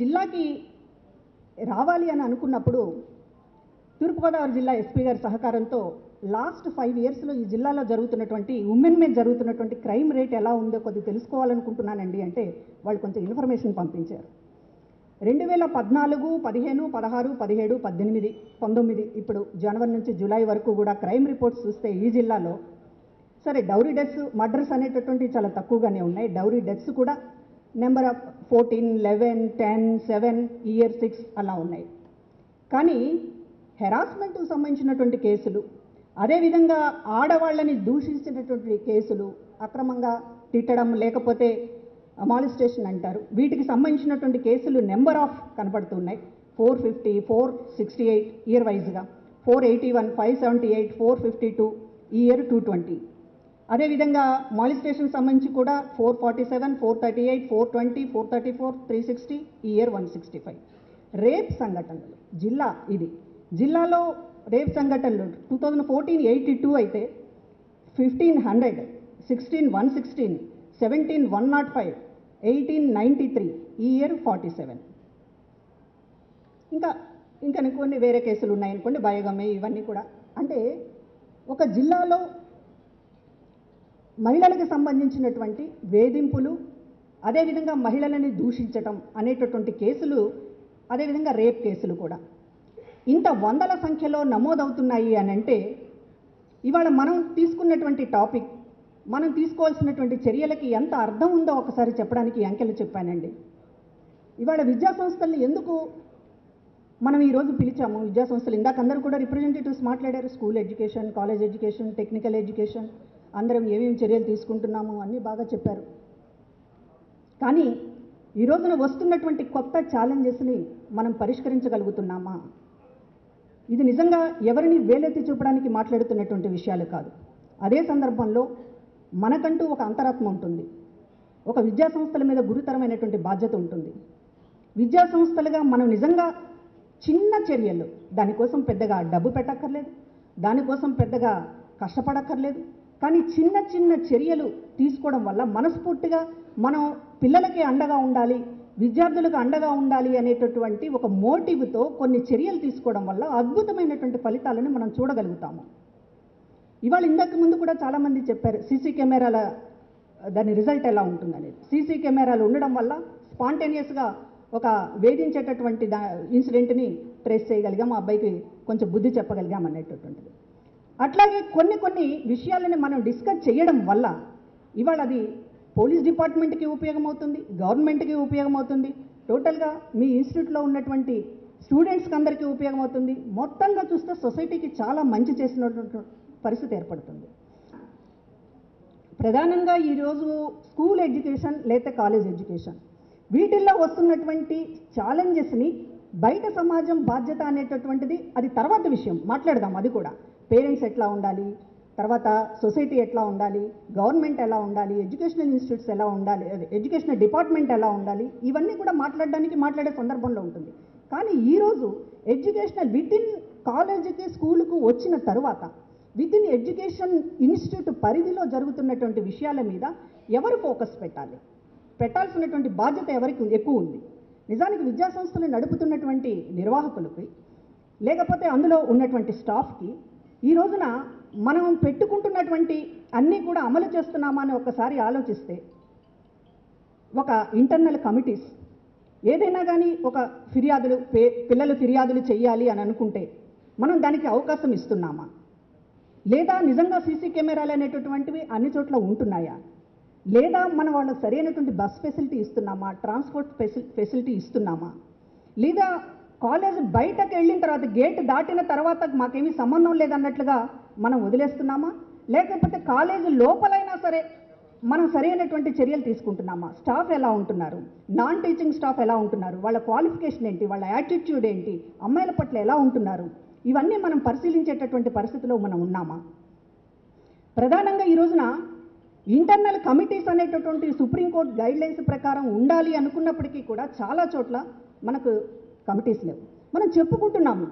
జిల్లాకి రావాలి అని అనుకున్నప్పుడు తూర్పుగోదావరి జిల్లా ఎస్పీ గారి సహకారంతో లాస్ట్ ఫైవ్ ఇయర్స్లో ఈ జిల్లాలో జరుగుతున్నటువంటి ఉమెన్ మీద జరుగుతున్నటువంటి క్రైమ్ రేట్ ఎలా ఉందో కొద్ది తెలుసుకోవాలనుకుంటున్నానండి అంటే వాళ్ళు కొంచెం ఇన్ఫర్మేషన్ పంపించారు. రెండు వేల పద్నాలుగు పదిహేను పదహారు పదిహేడు పద్దెనిమిది పంతొమ్మిది ఇప్పుడు జనవరి నుంచి జూలై వరకు కూడా క్రైమ్ రిపోర్ట్స్ చూస్తే ఈ జిల్లాలో సరే డౌరీ డెత్స్ మర్డర్స్ అనేటటువంటివి చాలా తక్కువగానే ఉన్నాయి. డౌరీ డెత్స్ కూడా number of fourteen eleven ten seven year six అలా ఉన్నాయి. కానీ హెరాస్మెంట్కు సంబంధించినటువంటి కేసులు అదేవిధంగా ఆడవాళ్ళని దూషించినటువంటి కేసులు అక్రమంగా తిట్టడం లేకపోతే మాలిస్టేషన్ అంటారు. వీటికి సంబంధించినటువంటి కేసులు నెంబర్ ఆఫ్ కనపడుతున్నాయి. Four fifty four sixty eight year వైజ్గా. Four eighty one five seventy eight four fifty two ఈ ఇయర్ టూ ట్వంటీ. అదేవిధంగా మాలిస్టేషన్ సంబంధించి కూడా four forty seven four thirty eight four twenty four thirty four three sixty ఈ year one sixty five. Rape సంఘటనలు. జిల్లా ఇది. జిల్లాలో rape సంఘటనలు two thousand fourteen eighty two అయితే fifteen hundred sixteen one sixteen seventeen one not five eighteen ninety three ఈ year forty seven. ఇంకా ఇంకా కొన్ని వేరే కేసులు ఉన్నాయనుకోండి బయోగమే ఇవన్నీ కూడా. అంటే ఒక జిల్లాలో మహిళలకు సంబంధించినటువంటి వేధింపులు అదేవిధంగా మహిళలని దూషించటం అనేటటువంటి కేసులు అదేవిధంగా రేప్ కేసులు కూడా. ఇంత వందల సంఖ్యలో నమోదవుతున్నాయి అని అంటే ఇవాళ మనం తీసుకున్నటువంటి టాపిక్ మనం తీసుకోవాల్సినటువంటి చర్యలకి ఎంత అర్థం ఉందో ఒకసారి చెప్పడానికి అంకెలు చెప్పానండి. ఇవాళ విద్యా సంస్థల్ని ఎందుకు మనం ఈరోజు పిలిచాము? విద్యా సంస్థలు ఇందాక అందరూ కూడా రిప్రజెంటేటివ్స్ మాట్లాడారు. School education college education technical education అందరం ఏమేమి చర్యలు తీసుకుంటున్నాము అన్నీ బాగా చెప్పారు. కానీ ఈ రోజున వస్తున్నటువంటి కొత్త ఛాలెంజెస్ని మనం పరిష్కరించగలుగుతున్నామా? ఇది నిజంగా ఎవరిని వేలెత్తి చూపడానికి మాట్లాడుతున్నటువంటి విషయాలు కాదు. అదే సందర్భంలో మనకంటూ ఒక అంతరాత్మ ఉంటుంది. ఒక విద్యా సంస్థల మీద గురుతరమైనటువంటి బాధ్యత ఉంటుంది. విద్యా సంస్థలుగా మనం నిజంగా చిన్న చర్యలు దానికోసం పెద్దగా డబ్బు పెట్టక్కర్లేదు దానికోసం పెద్దగా కష్టపడక్కర్లేదు కానీ చిన్న చిన్న చర్యలు తీసుకోవడం వల్ల మనస్ఫూర్తిగా మనం పిల్లలకి అండగా ఉండాలి విద్యార్థులకు అండగా ఉండాలి అనేటటువంటి ఒక మోటివ్తో కొన్ని చర్యలు తీసుకోవడం వల్ల అద్భుతమైనటువంటి ఫలితాలను మనం చూడగలుగుతాము. ఇవాళ ఇంతకు ముందు కూడా చాలామంది చెప్పారు సీసీ కెమెరాల దాని రిజల్ట్ ఎలా ఉంటుందనేది. సీసీ కెమెరాలు ఉండడం వల్ల స్పాంటేనియస్గా ఒక వేధించేటటువంటి దా ఇన్సిడెంట్ని ట్రేస్ చేయగలిగాం ఆ అబ్బాయికి కొంచెం బుద్ధి చెప్పగలిగాం అనేటటువంటిది అట్లాగే కొన్ని కొన్ని విషయాలని మనం డిస్కస్ చేయడం వల్ల ఇవాళ అది పోలీస్ డిపార్ట్మెంట్కి ఉపయోగమవుతుంది గవర్నమెంట్కి ఉపయోగమవుతుంది టోటల్గా మీ ఇన్స్టిట్యూట్లో ఉన్నటువంటి స్టూడెంట్స్కి అందరికీ ఉపయోగమవుతుంది. మొత్తంగా చూస్తే సొసైటీకి చాలా మంచి చేసినటువంటి పరిస్థితి ఏర్పడుతుంది. ప్రధానంగా ఈరోజు స్కూల్ ఎడ్యుకేషన్ లేదా కాలేజ్ ఎడ్యుకేషన్. వీటిల్లో వస్తున్నటువంటి ఛాలెంజెస్ని బయట సమాజం బాధ్యత అనేటటువంటిది అది తర్వాత విషయం. మాట్లాడదాం అది కూడా. పేరెంట్స్ ఎట్లా ఉండాలి? తర్వాత సొసైటీ ఎట్లా ఉండాలి? గవర్నమెంట్ ఎలా ఉండాలి? ఎడ్యుకేషనల్ ఇన్స్టిట్యూట్స్ ఎలా ఉండాలి? అదే, ఎడ్యుకేషనల్ డిపార్ట్మెంట్ ఎలా ఉండాలి? ఇవన్నీ కూడా మాట్లాడడానికి మాట్లాడే సందర్భంలో ఉంటుంది. కానీ ఈరోజు ఎడ్యుకేషనల్ విత్ ఇన్ కాలేజీకి స్కూలుకు వచ్చిన తర్వాత విత్ ఇన్ ఎడ్యుకేషన్ ఇన్స్టిట్యూట్ పరిధిలో జరుగుతున్నటువంటి విషయాల మీద ఎవరు ఫోకస్ పెట్టాలి? పెట్టాల్సినటువంటి బాధ్యత ఎవరికి ఎక్కువ ఉంది. నిజానికి విద్యాసంస్థలు నడుపుతున్నటువంటి నిర్వాహకులకి లేకపోతే అందులో ఉన్నటువంటి స్టాఫ్కి ఈ రోజున మనం పెట్టుకుంటున్నటువంటి అన్నీ కూడా అమలు చేస్తున్నామా అని ఒకసారి ఆలోచిస్తే ఒక ఇంటర్నల్ కమిటీస్ ఏదైనా కానీ ఒక ఫిర్యాదులు పే- పిల్లలు ఫిర్యాదులు చేయాలి అని అనుకుంటే మనం దానికి అవకాశం ఇస్తున్నామా? లేదా నిజంగా సీసీ కెమెరాలు అనేటటువంటివి అన్ని చోట్ల ఉంటున్నాయా? లేదా మనం వాళ్ళకి సరైనటువంటి బస్ ఫెసిలిటీ ఇస్తున్నామా? ట్రాన్స్పోర్ట్ ఫెసిల్ ఫెసిలిటీ ఇస్తున్నామా? లేదా కాలేజ్ బయటకు వెళ్ళిన తర్వాత గేట్ దాటిన తర్వాత మాకేమీ సంబంధం లేదన్నట్లుగా మనం వదిలేస్తున్నామా? లేకపోతే కాలేజ్ లోపలైనా సరే మనం సరైనటువంటి చర్యలు తీసుకుంటున్నామా? స్టాఫ్ ఎలా ఉంటున్నారు? నాన్ టీచింగ్ స్టాఫ్ ఎలా ఉంటున్నారు? వాళ్ళ క్వాలిఫికేషన్ ఏంటి? వాళ్ళ యాటిట్యూడ్ ఏంటి? అమ్మాయిల పట్ల ఎలా ఉంటున్నారు? ఇవన్నీ మనం పరిశీలించేటటువంటి పరిస్థితిలో మనం ఉన్నామా? ప్రధానంగా ఈ రోజున ఇంటర్నల్ కమిటీస్ అనేటటువంటి సుప్రీంకోర్టు గైడ్లైన్స్ ప్రకారం ఉండాలి అనుకున్నప్పటికీ కూడా చాలా చోట్ల మనకు కమిటీస్ లేవు. మనం చెప్పుకుంటున్నాము.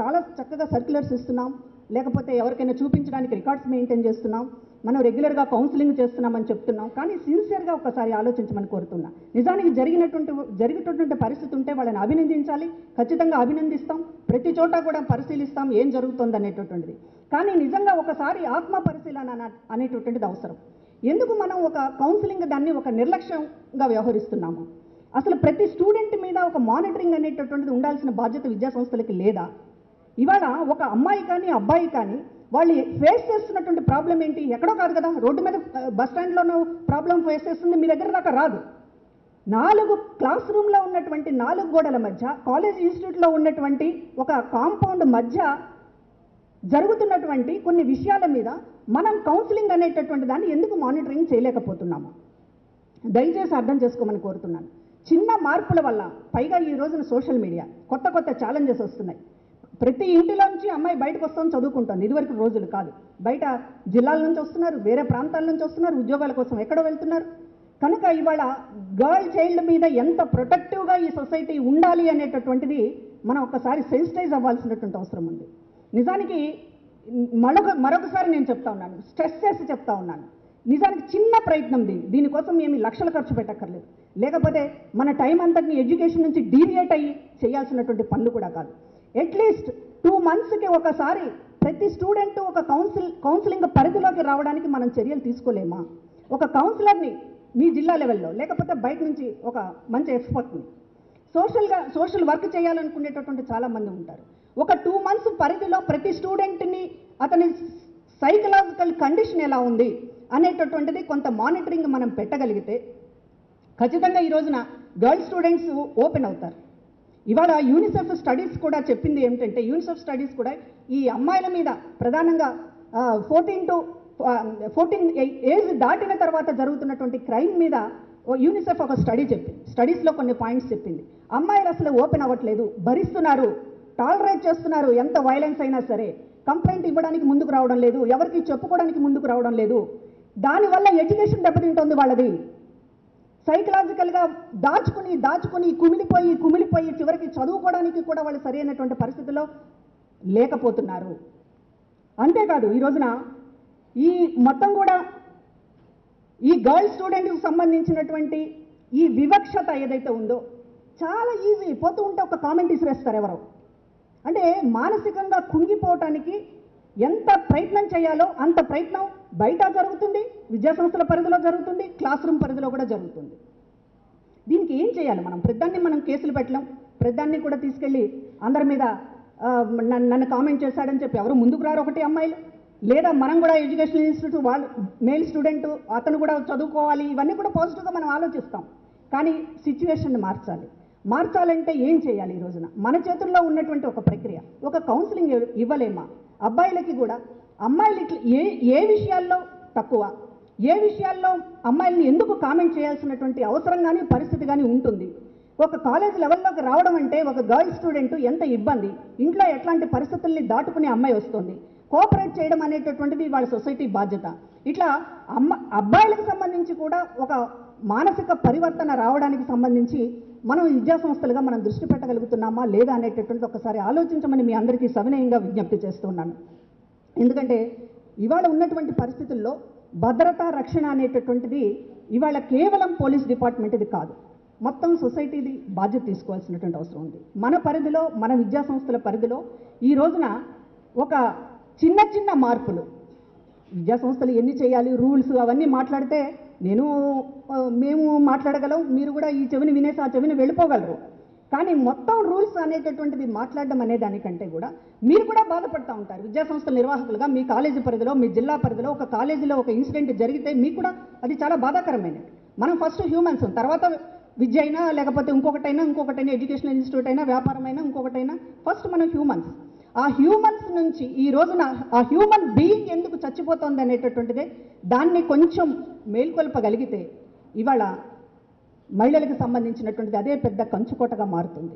చాలా చక్కగా సర్క్యులర్స్ ఇస్తున్నాం. లేకపోతే ఎవరికైనా చూపించడానికి రికార్డ్స్ మెయింటైన్ చేస్తున్నాం. మనం రెగ్యులర్గా కౌన్సిలింగ్ చేస్తున్నామని చెప్తున్నాం. కానీ సిన్సియర్గా ఒకసారి ఆలోచించమని కోరుతున్నా. నిజానికి జరిగినటువంటి జరిగేటటువంటి పరిస్థితి ఉంటే వాళ్ళని అభినందించాలి. ఖచ్చితంగా అభినందిస్తాం. ప్రతి చోట కూడా పరిశీలిస్తాం ఏం జరుగుతుంది అనేటటువంటిది. కానీ నిజంగా ఒకసారి ఆత్మ పరిశీలన అనేటటువంటిది అవసరం. ఎందుకు మనం ఒక కౌన్సిలింగ్ దాన్ని ఒక నిర్లక్ష్యంగా వ్యవహరిస్తున్నాము? అసలు ప్రతి స్టూడెంట్ మీద ఒక మానిటరింగ్ అనేటటువంటిది ఉండాల్సిన బాధ్యత విద్యా సంస్థలకి లేదా? ఇవాళ ఒక అమ్మాయి కానీ అబ్బాయి కానీ వాళ్ళు ఫేస్ చేస్తున్నటువంటి ప్రాబ్లం ఏంటి? ఎక్కడో కాదు కదా. రోడ్డు మీద బస్ స్టాండ్లోనూ ప్రాబ్లం ఫేస్ చేస్తుంది. మీ దగ్గర దాకా రాదు. నాలుగు క్లాస్ రూమ్లో ఉన్నటువంటి నాలుగు గోడల మధ్య కాలేజ్ ఇన్స్టిట్యూట్లో ఉన్నటువంటి ఒక కాంపౌండ్ మధ్య జరుగుతున్నటువంటి కొన్ని విషయాల మీద మనం కౌన్సిలింగ్ అనేటటువంటి దాన్ని ఎందుకు మానిటరింగ్ చేయలేకపోతున్నాము? దయచేసి అర్థం చేసుకోమని కోరుతున్నాను. చిన్న మార్పుల వల్ల పైగా ఈ రోజున సోషల్ మీడియా కొత్త కొత్త ఛాలెంజెస్ వస్తున్నాయి. ప్రతి ఇంటిలో నుంచి అమ్మాయి బయటకు వస్తాం చదువుకుంటుంది. ఇదివరకు రోజులు కాదు. బయట జిల్లాల నుంచి వస్తున్నారు వేరే ప్రాంతాల నుంచి వస్తున్నారు ఉద్యోగాల కోసం ఎక్కడ వెళ్తున్నారు. కనుక ఇవాళ గర్ల్ చైల్డ్ మీద ఎంత ప్రొటెక్టివ్గా ఈ సొసైటీ ఉండాలి అనేటటువంటిది మనం ఒకసారి సెన్సిటైజ్ అవ్వాల్సినటువంటి అవసరం ఉంది. నిజానికి మరొక మరొకసారి నేను చెప్తా ఉన్నాను. స్ట్రెస్ చేసి చెప్తా ఉన్నాను. నిజానికి చిన్న ప్రయత్నం దీని దీనికోసం ఏమి లక్షలు ఖర్చు పెట్టక్కర్లేదు. లేకపోతే మన టైం అంతటిని ఎడ్యుకేషన్ నుంచి డీవియేట్ అయ్యి చేయాల్సినటువంటి పనులు కూడా కాదు. అట్లీస్ట్ టూ మంత్స్కి ఒకసారి ప్రతి స్టూడెంట్ ఒక కౌన్సిల్ కౌన్సిలింగ్ పరిధిలోకి రావడానికి మనం చర్యలు తీసుకోలేమా? ఒక కౌన్సిలర్ని మీ జిల్లా లెవెల్లో లేకపోతే బయట నుంచి ఒక మంచి ఎక్స్పర్ట్ని సోషల్గా సోషల్ వర్క్ చేయాలనుకునేటటువంటి చాలామంది ఉంటారు. ఒక టూ మంత్స్ పరిధిలో ప్రతి స్టూడెంట్ని అతని సైకలాజికల్ కండిషన్ ఎలా ఉంది అనేటటువంటిది కొంత మానిటరింగ్ మనం పెట్టగలిగితే ఖచ్చితంగా ఈ రోజున గర్ల్ స్టూడెంట్స్ ఓపెన్ అవుతారు. ఇవాళ యూనిసెఫ్ స్టడీస్ కూడా చెప్పింది ఏమిటంటే యూనిసెఫ్ స్టడీస్ కూడా ఈ అమ్మాయిల మీద ప్రధానంగా ఫోర్టీన్ టు ఫోర్టీన్ ఏజ్ దాటిన తర్వాత జరుగుతున్నటువంటి క్రైమ్ మీద ఓ యూనిసెఫ్ ఒక స్టడీ చెప్పింది. స్టడీస్లో కొన్ని పాయింట్స్ చెప్పింది. అమ్మాయిలు అసలు ఓపెన్ అవ్వట్లేదు. భరిస్తున్నారు. టాలరేట్ చేస్తున్నారు. ఎంత వైలెన్స్ అయినా సరే. కంప్లైంట్ ఇవ్వడానికి ముందుకు రావడం లేదు. ఎవరికి చెప్పుకోవడానికి ముందుకు రావడం లేదు. దానివల్ల ఎడ్యుకేషన్ దెబ్బతింటుంది వాళ్ళది. సైకలాజికల్గా దాచుకుని దాచుకుని కుమిలిపోయి కుమిలిపోయి చివరికి చదువుకోవడానికి కూడా వాళ్ళు సరైనటువంటి పరిస్థితుల్లో లేకపోతున్నారు. అంతేకాదు ఈ రోజున ఈ మొత్తం కూడా ఈ గర్ల్ స్టూడెంట్కి సంబంధించినటువంటి ఈ వివక్షత ఏదైతే ఉందో చాలా ఈజీ పోతూ ఉంటే ఒక కామెంట్ ఇసిరేస్తారు ఎవరో. అంటే మానసికంగా కుంగిపోవటానికి ఎంత ప్రయత్నం చేయాలో అంత ప్రయత్నం బయట జరుగుతుంది విద్యాసంస్థల పరిధిలో జరుగుతుంది క్లాస్ రూమ్ పరిధిలో కూడా జరుగుతుంది. దీనికి ఏం చేయాలి మనం? ప్రతిదాన్ని మనం కేసులు పెట్టలేం. ప్రతిదాన్ని కూడా తీసుకెళ్ళి అందరి మీద నన్ను కామెంట్ చేశాడని చెప్పి ఎవరు ముందుకు రారు ఒకటి అమ్మాయిలు. లేదా మనం కూడా ఎడ్యుకేషనల్ ఇన్స్టిట్యూట్ వాళ్ళు మేల్ స్టూడెంట్ అతను కూడా చదువుకోవాలి ఇవన్నీ కూడా పాజిటివ్గా మనం ఆలోచిస్తాం. కానీ సిచ్యువేషన్ని మార్చాలి. మార్చాలంటే ఏం చేయాలి ఈ రోజున? మన చేతుల్లో ఉన్నటువంటి ఒక ప్రక్రియ. ఒక కౌన్సిలింగ్ ఇవ్వలేమా? అబ్బాయిలకి కూడా అమ్మాయిలు ఇట్లా ఏ ఏ విషయాల్లో తక్కువ ఏ విషయాల్లో అమ్మాయిల్ని ఎందుకు కామెంట్ చేయాల్సినటువంటి అవసరం కానీ పరిస్థితి కానీ ఉంటుంది. ఒక కాలేజ్ లెవెల్లోకి రావడం అంటే ఒక గర్ల్ స్టూడెంట్ ఎంత ఇబ్బంది. ఇంట్లో ఎట్లాంటి పరిస్థితుల్ని దాటుకునే అమ్మాయి వస్తుంది. కోఆపరేట్ చేయడం అనేటటువంటిది వాళ్ళ సొసైటీ బాధ్యత. ఇట్లా అమ్మ అబ్బాయిలకు సంబంధించి కూడా ఒక మానసిక పరివర్తన రావడానికి సంబంధించి మనం విద్యా సంస్థలుగా మనం దృష్టి పెట్టగలుగుతున్నామా లేదా అనేటటువంటి ఒకసారి ఆలోచించమని మీ అందరికీ సవినయంగా విజ్ఞప్తి చేస్తున్నాను ఎందుకంటే ఇవాళ ఉన్నటువంటి పరిస్థితుల్లో భద్రత రక్షణ అనేటటువంటిది ఇవాళ కేవలం పోలీస్ డిపార్ట్మెంట్ ఇది కాదు. మొత్తం సొసైటీది బాధ్యత తీసుకోవాల్సినటువంటి అవసరం ఉంది. మన పరిధిలో మన విద్యా సంస్థల పరిధిలో ఈ రోజున ఒక చిన్న చిన్న మార్పులు. విద్యా సంస్థలు ఎన్ని చేయాలి రూల్స్ అవన్నీ మాట్లాడితే నేను మేము మాట్లాడగలం మీరు కూడా ఈ చెవిని వినేసి ఆ చెవిని వెళ్ళిపోగలరు. కానీ మొత్తం రూల్స్ అనేటటువంటిది మాట్లాడడం అనే దానికంటే కూడా మీరు కూడా బాధపడతా ఉంటారు. విద్యా సంస్థల నిర్వాహకులుగా మీ కాలేజీ పరిధిలో మీ జిల్లా పరిధిలో ఒక కాలేజీలో ఒక ఇన్సిడెంట్ జరిగితే మీకు కూడా అది చాలా బాధాకరమైనది. మనం ఫస్ట్ హ్యూమన్స్ తర్వాత విద్య అయినా లేకపోతే ఇంకొకటైనా ఇంకొకటైనా ఎడ్యుకేషనల్ ఇన్స్టిట్యూట్ అయినా వ్యాపారమైనా ఇంకొకటైనా ఫస్ట్ మనం హ్యూమన్స్. ఆ హ్యూమన్స్ నుంచి ఈ రోజున ఆ హ్యూమన్ బీయింగ్ ఎందుకు చచ్చిపోతుంది అనేటటువంటిదే దాన్ని కొంచెం మేల్కొల్పగలిగితే ఇవాళ మహిళలకు సంబంధించినటువంటిది అదే పెద్ద కంచుకోటగా మారుతుంది.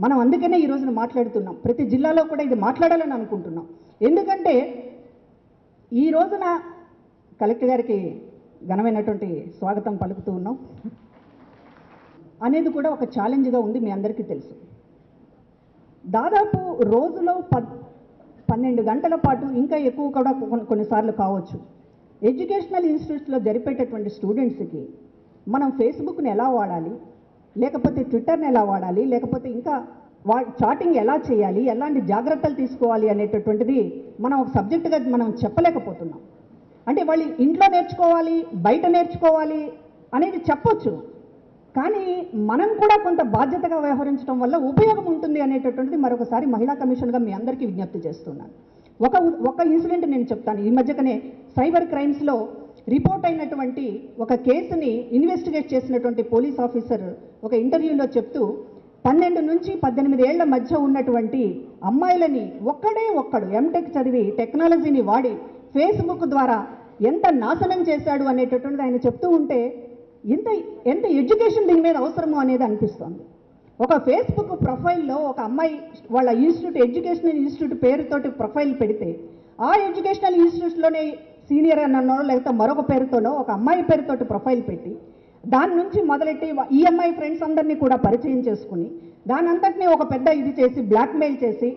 మనం అందుకనే ఈ రోజున మాట్లాడుతున్నాం. ప్రతి జిల్లాలో కూడా ఇది మాట్లాడాలని అనుకుంటున్నాం. ఎందుకంటే ఈ రోజున కలెక్టర్ గారికి ఘనమైనటువంటి స్వాగతం పలుకుతూ ఉన్నాం. అనేది కూడా ఒక ఛాలెంజ్గా ఉంది మీ అందరికీ తెలుసు. దాదాపు రోజులో ప పన్నెండు గంటల పాటు ఇంకా ఎక్కువ కూడా కొన్ని- కొన్నిసార్లు కావచ్చు. ఎడ్యుకేషనల్ ఇన్స్టిట్యూట్స్లో జరిపేటటువంటి స్టూడెంట్స్కి మనం ఫేస్బుక్ని ఎలా వాడాలి? లేకపోతే ట్విట్టర్ని ఎలా వాడాలి? లేకపోతే ఇంకా వా చాటింగ్ ఎలా చేయాలి? ఎలాంటి జాగ్రత్తలు తీసుకోవాలి అనేటటువంటిది మనం ఒక సబ్జెక్టుగా మనం చెప్పలేకపోతున్నాం. అంటే వాళ్ళు ఇంట్లో నేర్చుకోవాలి బయట నేర్చుకోవాలి అనేది చెప్పొచ్చు. కానీ మనం కూడా కొంత బాధ్యతగా వ్యవహరించడం వల్ల ఉపయోగం ఉంటుంది అనేటటువంటిది మరొకసారి మహిళా కమిషన్గా మీ అందరికీ విజ్ఞప్తి చేస్తున్నాను. ఒక ఒక ఇన్సిడెంట్ నేను చెప్తాను. ఈ మధ్యకనే సైబర్ క్రైమ్స్లో రిపోర్ట్ అయినటువంటి ఒక కేసుని ఇన్వెస్టిగేట్ చేసినటువంటి పోలీస్ ఆఫీసర్ ఒక ఇంటర్వ్యూలో చెప్తూ పన్నెండు నుంచి పద్దెనిమిది ఏళ్ళ మధ్య ఉన్నటువంటి అమ్మాయిలని ఒక్కడే ఒక్కడు ఎంటెక్ చదివి టెక్నాలజీని వాడి ఫేస్బుక్ ద్వారా ఎంత నాశనం చేశాడు అనేటటువంటిది ఆయన చెప్తూ ఉంటే ఎంత ఎంత ఎడ్యుకేషన్ దీని మీద అవసరమో అనేది అనిపిస్తోంది. ఒక ఫేస్బుక్ ప్రొఫైల్లో ఒక అమ్మాయి వాళ్ళ ఇన్స్టిట్యూట్ ఎడ్యుకేషనల్ ఇన్స్టిట్యూట్ పేరుతోటి ప్రొఫైల్ పెడితే ఆ ఎడ్యుకేషనల్ ఇన్స్టిట్యూట్లోనే సీనియర్ అన్నో లేకపోతే మరొక పేరుతోనో ఒక అమ్మాయి పేరుతోటి ప్రొఫైల్ పెట్టి దాని నుంచి మొదలెట్టి ఈఎంఐ ఫ్రెండ్స్ అందరినీ కూడా పరిచయం చేసుకుని దాని అంతటినీ ఒక పెద్ద ఇది చేసి బ్లాక్మెయిల్ చేసి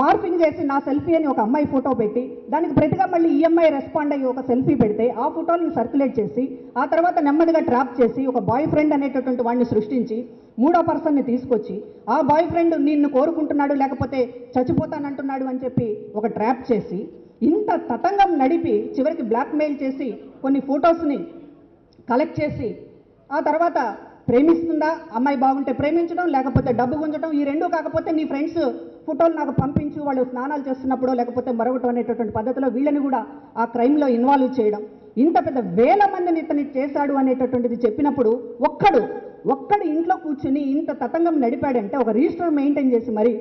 మార్ఫింగ్ చేసి నా సెల్ఫీ అని ఒక అమ్మాయి ఫోటో పెట్టి దానికి ప్రతిగా మళ్ళీ ఈఎంఐ రెస్పాండ్ అయ్యి ఒక సెల్ఫీ పెడితే ఆ ఫోటోని సర్క్యులేట్ చేసి ఆ తర్వాత నెమ్మదిగా ట్రాప్ చేసి ఒక బాయ్ ఫ్రెండ్ అనేటటువంటి వాడిని సృష్టించి మూడో పర్సన్ని తీసుకొచ్చి ఆ బాయ్ ఫ్రెండ్ నిన్ను కోరుకుంటున్నాడు లేకపోతే చచ్చిపోతానంటున్నాడు అని చెప్పి ఒక ట్రాప్ చేసి ఇంత తతంగం నడిపి చివరికి బ్లాక్మెయిల్ చేసి కొన్ని ఫొటోస్ని కలెక్ట్ చేసి ఆ తర్వాత ప్రేమిస్తుందా? అమ్మాయి బాగుంటే ప్రేమించడం లేకపోతే డబ్బు గుంజడం ఈ రెండు కాకపోతే నీ ఫ్రెండ్స్ ఫోటోలు నాకు పంపించు వాళ్ళు స్నానాలు చేస్తున్నప్పుడు లేకపోతే మరొకటి అనేటటువంటి పద్ధతిలో వీళ్ళని కూడా ఆ క్రైమ్లో ఇన్వాల్వ్ చేయడం. ఇంత పెద్ద వేల మందిని ఇతని చేశాడు అనేటటువంటిది చెప్పినప్పుడు ఒక్కడు ఒక్కడు ఇంట్లో కూర్చుని ఇంత తతంగం నడిపాడంటే ఒక రిజిస్టర్ మెయింటైన్ చేసి మరి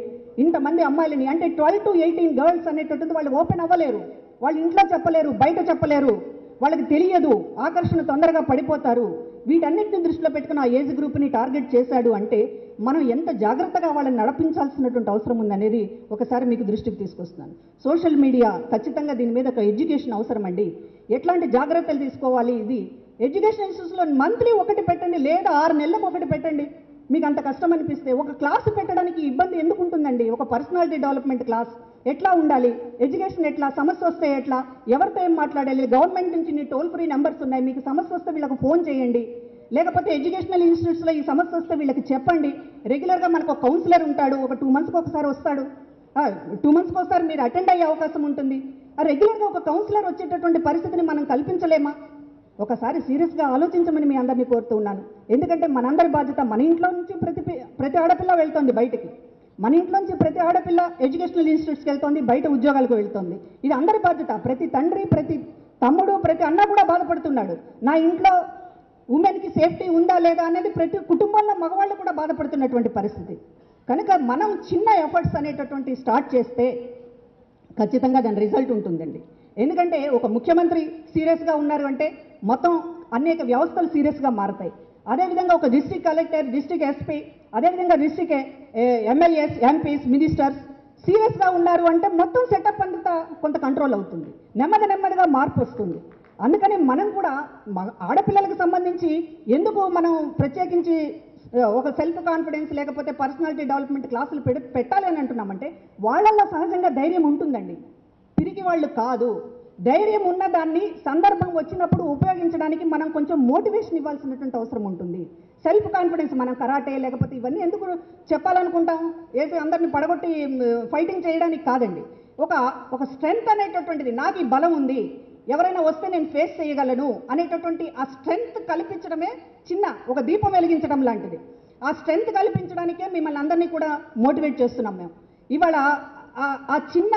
ఇంతమంది అమ్మాయిలని అంటే ట్వెల్వ్ టు ఎయిటీన్ గర్ల్స్ అనేటటువంటిది వాళ్ళు ఓపెన్ అవ్వలేరు. వాళ్ళు ఇంట్లో చెప్పలేరు బయట చెప్పలేరు. వాళ్ళకి తెలియదు ఆకర్షణ తొందరగా పడిపోతారు. వీటన్నిటిని దృష్టిలో పెట్టుకుని ఆ ఏజ్ గ్రూప్ని టార్గెట్ చేశాడు అంటే మనం ఎంత జాగ్రత్తగా వాళ్ళని నడిపించాల్సినటువంటి అవసరం ఉందనేది ఒకసారి మీకు దృష్టికి తీసుకొస్తున్నాను. సోషల్ మీడియా ఖచ్చితంగా దీని మీద ఒక ఎడ్యుకేషన్ అవసరం అండి ఎట్లాంటి జాగ్రత్తలు తీసుకోవాలి ఇది? ఎడ్యుకేషన్ ఇన్స్టిట్యూట్స్లో మంత్లీ ఒకటి పెట్టండి లేదా ఆరు నెలలకు ఒకటి పెట్టండి. మీకు అంత కష్టం అనిపిస్తే ఒక క్లాస్ పెట్టడానికి ఇబ్బంది ఎందుకు ఉంటుందండి ఒక పర్సనాలిటీ డెవలప్మెంట్ క్లాస్ ఎట్లా ఉండాలి? ఎడ్యుకేషన్ ఎట్లా? సమస్య వస్తే ఎట్లా? ఎవరితో ఏం మాట్లాడాలి? గవర్నమెంట్ నుంచి టోల్ ఫ్రీ నెంబర్స్ ఉన్నాయి మీకు సమస్య వస్తే వీళ్ళకు ఫోన్ చేయండి. లేకపోతే ఎడ్యుకేషనల్ ఇన్స్టిట్యూట్స్లో ఈ సమస్య వస్తే వీళ్ళకి చెప్పండి. రెగ్యులర్గా మనకు ఒక కౌన్సిలర్ ఉంటాడు ఒక టూ మంత్స్కి ఒకసారి వస్తాడు. టూ మంత్స్కి ఒకసారి మీరు అటెండ్ అయ్యే అవకాశం ఉంటుంది. రెగ్యులర్గా ఒక కౌన్సిలర్ వచ్చేటటువంటి పరిస్థితిని మనం కల్పించలేమా? ఒకసారి సీరియస్గా ఆలోచించమని మీ అందరినీ కోరుతూ ఉన్నాను. ఎందుకంటే మనందరి బాధ్యత మన ఇంట్లో నుంచి ప్రతి ప్రతి ఆడపిల్ల వెళ్తుంది బయటికి. మన ఇంట్లో నుంచి ప్రతి ఆడపిల్ల ఎడ్యుకేషనల్ ఇన్స్టిట్యూట్స్కి వెళ్తుంది బయట ఉద్యోగాలకు వెళ్తుంది. ఇది అందరి బాధ్యత. ప్రతి తండ్రి ప్రతి తమ్ముడు ప్రతి అన్న కూడా బాధపడుతున్నాడు. నా ఇంట్లో ఉమెన్కి సేఫ్టీ ఉందా లేదా అనేది ప్రతి కుటుంబంలో మగవాళ్ళు కూడా బాధపడుతున్నటువంటి పరిస్థితి. కనుక మనం చిన్న ఎఫర్ట్స్ అనేటటువంటి స్టార్ట్ చేస్తే ఖచ్చితంగా దాని రిజల్ట్ ఉంటుందండి. ఎందుకంటే ఒక ముఖ్యమంత్రి సీరియస్గా ఉన్నారు అంటే మొత్తం అనేక వ్యవస్థలు సీరియస్గా మారతాయి. అదేవిధంగా ఒక డిస్టిక్ కలెక్టర్ డిస్టిక్ ఎస్పీ అదేవిధంగా డిస్ట్రిక్ట్ ఎమ్మెల్యేస్ ఎంపీస్ మినిస్టర్స్ సీరియస్గా ఉన్నారు అంటే మొత్తం సెటప్ అంతా కొంత కంట్రోల్ అవుతుంది. నెమ్మది నెమ్మదిగా మార్పు వస్తుంది. అందుకని మనం కూడా ఆడపిల్లలకు సంబంధించి ఎందుకు మనం ప్రత్యేకించి ఒక సెల్ఫ్ కాన్ఫిడెన్స్ లేకపోతే పర్సనాలిటీ డెవలప్మెంట్ క్లాసులు పెట్టాలి అని అంటున్నామంటే వాళ్ళల్లో సహజంగా ధైర్యం ఉంటుందండి. తిరిగి వాళ్ళు కాదు. ధైర్యం ఉన్నదాన్ని సందర్భం వచ్చినప్పుడు ఉపయోగించడానికి మనం కొంచెం మోటివేషన్ ఇవ్వాల్సినటువంటి అవసరం ఉంటుంది. సెల్ఫ్ కాన్ఫిడెన్స్ మనం కరాటే లేకపోతే ఇవన్నీ ఎందుకు చెప్పాలనుకుంటాం? ఏది అందరిని పడగొట్టి ఫైటింగ్ చేయడానికి కాదండి. ఒక ఒక స్ట్రెంగ్త్ అనేటటువంటిది నాకు ఈ బలం ఉంది ఎవరైనా వస్తే నేను ఫేస్ చేయగలను అనేటటువంటి ఆ స్ట్రెంగ్త్ కల్పించడమే చిన్న ఒక దీపం వెలిగించడం లాంటిది. ఆ స్ట్రెంగ్త్ కల్పించడానికే మిమ్మల్ని అందరినీ కూడా మోటివేట్ చేస్తున్నాం మేము. ఇవాళ ఆ చిన్న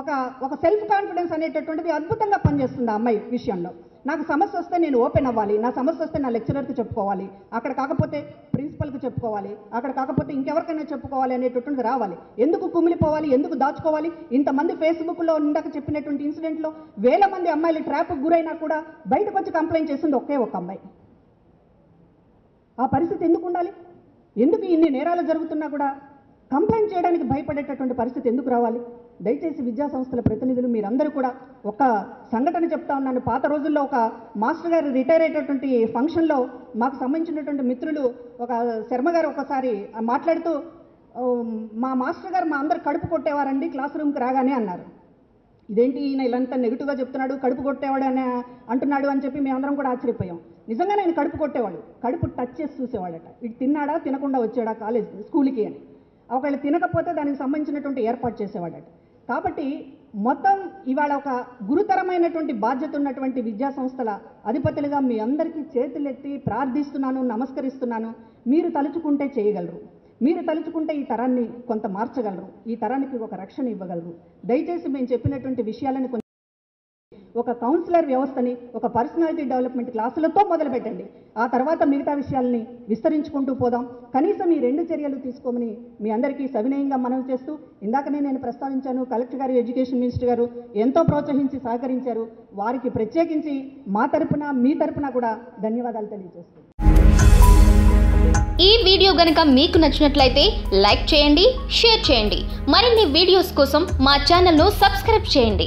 ఒక ఒక సెల్ఫ్ కాన్ఫిడెన్స్ అనేటటువంటిది అద్భుతంగా పనిచేస్తుంది ఆ అమ్మాయి విషయంలో. నాకు సమస్య వస్తే నేను ఓపెన్ అవ్వాలి. నా సమస్య వస్తే నా లెక్చరర్కి చెప్పుకోవాలి. అక్కడ కాకపోతే ప్రిన్సిపల్కి చెప్పుకోవాలి. అక్కడ కాకపోతే ఇంకెవరికైనా చెప్పుకోవాలి అనేటటువంటిది రావాలి. ఎందుకు కుమిలిపోవాలి? ఎందుకు దాచుకోవాలి? ఇంతమంది ఫేస్బుక్లో ఇందాక చెప్పినటువంటి ఇన్సిడెంట్లో వేల మంది అమ్మాయిలు ట్రాప్కి గురైనా కూడా బయటకు వచ్చి కంప్లైంట్ చేసింది ఒకే ఒక అమ్మాయి. ఆ పరిస్థితి ఎందుకు ఉండాలి? ఎందుకు ఇన్ని నేరాలు జరుగుతున్నా కూడా కంప్లైంట్ చేయడానికి భయపడేటటువంటి పరిస్థితి ఎందుకు రావాలి? దయచేసి విద్యా సంస్థల ప్రతినిధులు మీరందరూ కూడా ఒక సంఘటన చెప్తా ఉన్నాను. పాత రోజుల్లో ఒక మాస్టర్ గారు రిటైర్ అయ్యేటటువంటి ఫంక్షన్లో మాకు సంబంధించినటువంటి మిత్రులు ఒక శర్మ గారు ఒకసారి మాట్లాడుతూ మా మాస్టర్ గారు మా అందరు కడుపు కొట్టేవారండి క్లాస్ రూమ్కి రాగానే అన్నారు. ఇదేంటి ఈయన ఇలాంత నెగిటివ్గా చెప్తున్నాడు కడుపు కొట్టేవాడు అని అంటున్నాడు అని చెప్పి మేమందరం కూడా ఆశ్చర్యపోయాం. నిజంగానే ఆయన కడుపు కొట్టేవాడు. కడుపు టచ్ చేసి చూసేవాడట. ఇటు తిన్నాడా తినకుండా వచ్చాడా కాలేజ్ స్కూల్కి అని. ఒకవేళ తినకపోతే దానికి సంబంధించినటువంటి ఏర్పాటు చేసేవాడట. కాబట్టి మొత్తం ఇవాళ ఒక గురుతరమైనటువంటి బాధ్యత ఉన్నటువంటి విద్యా సంస్థల అధిపతులుగా మీ అందరికీ చేతులెత్తి ప్రార్థిస్తున్నాను నమస్కరిస్తున్నాను. మీరు తలుచుకుంటే చేయగలరు. మీరు తలుచుకుంటే ఈ తరాన్ని కొంత మార్చగలరు. ఈ తరానికి ఒక రక్షణ ఇవ్వగలరు. దయచేసి మేము చెప్పినటువంటి విషయాలను ఒక కౌన్సిలర్ వ్యవస్థని ఒక పర్సనాలిటీ డెవలప్మెంట్ క్లాసులతో మొదలుపెట్టండి. ఆ తర్వాత మిగతా విషయాల్ని విస్తరించుకుంటూ పోదాం. కనీసం ఈ రెండు చర్యలు తీసుకోమని మీ అందరికీ సవినయంగా మనవి చేస్తూ ఇందాకనే నేను ప్రస్తావించాను కలెక్టర్ గారు ఎడ్యుకేషన్ మినిస్టర్ గారు ఎంతో ప్రోత్సహించి సహకరించారు. వారికి ప్రత్యేకించి మా తరపున మీ తరపున కూడా ధన్యవాదాలు తెలియజేస్తున్నాను ఈ వీడియో గనక మీకు నచ్చినట్లయితే లైక్ చేయండి షేర్ చేయండి. మరిన్ని వీడియోస్ కోసం మా ఛానల్ను సబ్స్క్రైబ్ చేయండి.